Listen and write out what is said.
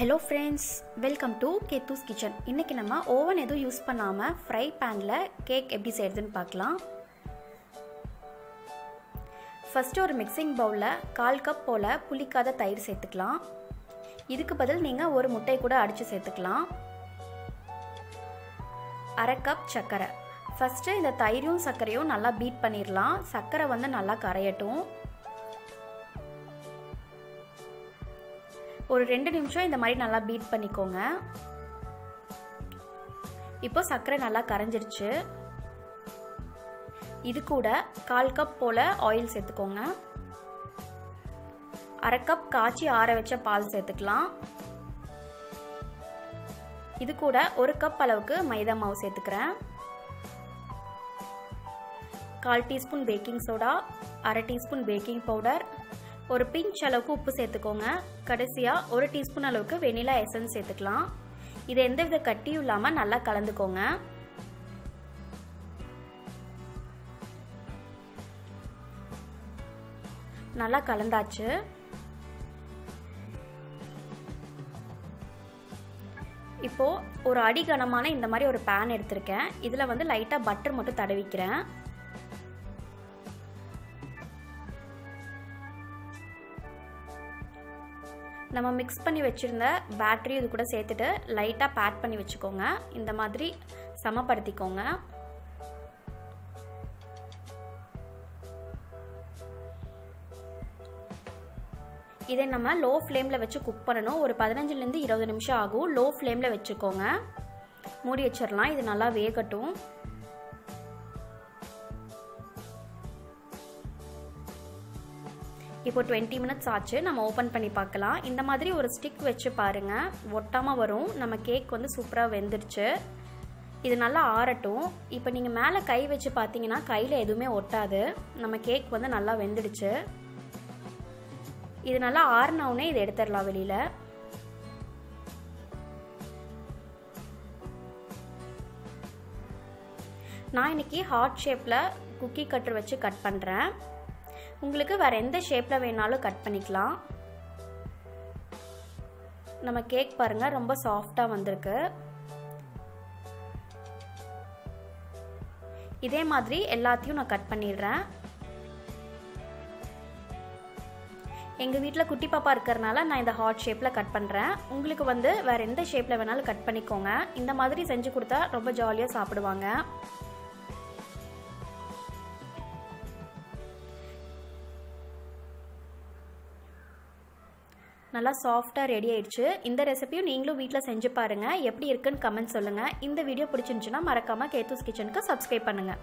Hello friends welcome to Kethu's kitchen இன்றைக்கி நம்ம oven எதுவும் யூஸ் பண்ணாமல் ஃப்ரை பேனில் கேக் எப்படி செய்கிறதுன்னு பார்க்கலாம். ஃபஸ்ட்டு ஒரு மிக்சிங் பவுலில் கால் கப் போல் புளிக்காத தயிர் சேர்த்துக்கலாம். இதுக்கு பதில் நீங்கள் ஒரு முட்டை கூட அடித்து சேர்த்துக்கலாம். அரை கப் சர்க்கரை. ஃபஸ்ட்டு இந்த தயிரும் சர்க்கரையும் நல்லா பீட் பண்ணிடலாம் சர்க்கரை வந்து நல்லா கரையட்டும். ஒரு ரெண்டு நிமிஷம் இந்த மாதிரி நல்லா பீட் பண்ணிக்கோங்க. இப்போ சர்க்கரை நல்லா கரைஞ்சிருச்சு. இது கூட கால் கப் போல் ஆயில் சேர்த்துக்கோங்க. அரை கப் காய்ச்சி ஆற வச்ச பால் சேர்த்துக்கலாம். இது கூட ஒரு கப் அளவுக்கு மைதா மாவு சேர்த்துக்கிறேன். கால் டீஸ்பூன் பேக்கிங் சோடா அரை டீஸ்பூன் பேக்கிங் பவுடர் ஒரு பிஞ்ச் அளவுக்கு உப்பு சேர்த்துக்கோங்க. கடைசியாக ஒரு டீஸ்பூன் அளவுக்கு வெனிலா எசன்ஸ் சேர்த்துக்கலாம். இது எந்த வித கட்டியும் இல்லாமல் நல்லா கலந்துக்கோங்க. நல்லா கலந்தாச்சு. இப்போது ஒரு அடிகனமான இந்த மாதிரி ஒரு பேன் எடுத்திருக்கேன். இதில் வந்து லைட்டாக பட்டர் மட்டும் தடவிக்கிறேன். நம்ம மிக்ஸ் பண்ணி வச்சுருந்த பேட்ரி இது கூட சேர்த்துட்டு லைட்டாக பேட் பண்ணி வச்சுக்கோங்க. இந்த மாதிரி சமப்படுத்திக்கோங்க. இதை நம்ம லோ ஃப்ளேமில் வச்சு குக் பண்ணணும். ஒரு பதினஞ்சுலேருந்து இருபது நிமிஷம் ஆகும். லோ ஃப்ளேமில் வச்சுக்கோங்க. மூடி வச்சிடலாம் இது நல்லா வேகட்டும். இப்போ டுவெண்ட்டி மினிட்ஸ் ஆச்சு. நம்ம ஓப்பன் பண்ணி பார்க்கலாம். இந்த மாதிரி ஒரு ஸ்டிக் வச்சு பாருங்கள் ஒட்டாமல் வரும். நம்ம கேக் வந்து சூப்பராக வெந்துருச்சு. இது நல்லா ஆறட்டும். இப்போ நீங்கள் மேலே கை வச்சு பார்த்தீங்கன்னா கையில் எதுவுமே ஒட்டாது. நம்ம கேக் வந்து நல்லா வெந்துடுச்சு. இது நல்லா ஆறினவுடனே இதை எடுத்துடலாம் வெளியில். நான் இன்னைக்கு ஹார்ட் ஷேப்பில் குக்கி கட்டர் வச்சு கட் பண்ணுறேன் உங்களுக்கு வேறு எந்த ஷேப்பில் வேணாலும் கட் பண்ணிக்கலாம். நம்ம கேக் பாருங்கள் ரொம்ப சாஃப்டாக வந்திருக்கு. இதே மாதிரி எல்லாத்தையும் நான் கட் பண்ணிடுறேன். எங்கள் வீட்டில் குட்டி பாப்பா இருக்கிறனால நான் இந்த ஹார்ட் ஷேப்பில் கட் பண்ணுறேன் உங்களுக்கு வந்து வேறு எந்த ஷேப்பில் வேணாலும் கட் பண்ணிக்கோங்க. இந்த மாதிரி செஞ்சு கொடுத்தா ரொம்ப ஜாலியாக சாப்பிடுவாங்க. நல்லா சாஃப்டாக ரெடி ஆயிடுச்சு. இந்த ரெசிபியும் நீங்களும் வீட்டில் செஞ்சு பாருங்கள் எப்படி இருக்குன்னு கமெண்ட் சொல்லுங்கள் இந்த வீடியோ பிடிச்சிருந்துச்சுன்னா மறக்காமல் கேத்தூஸ் கிச்சனுக்கு சப்ஸ்கிரைப் பண்ணுங்கள்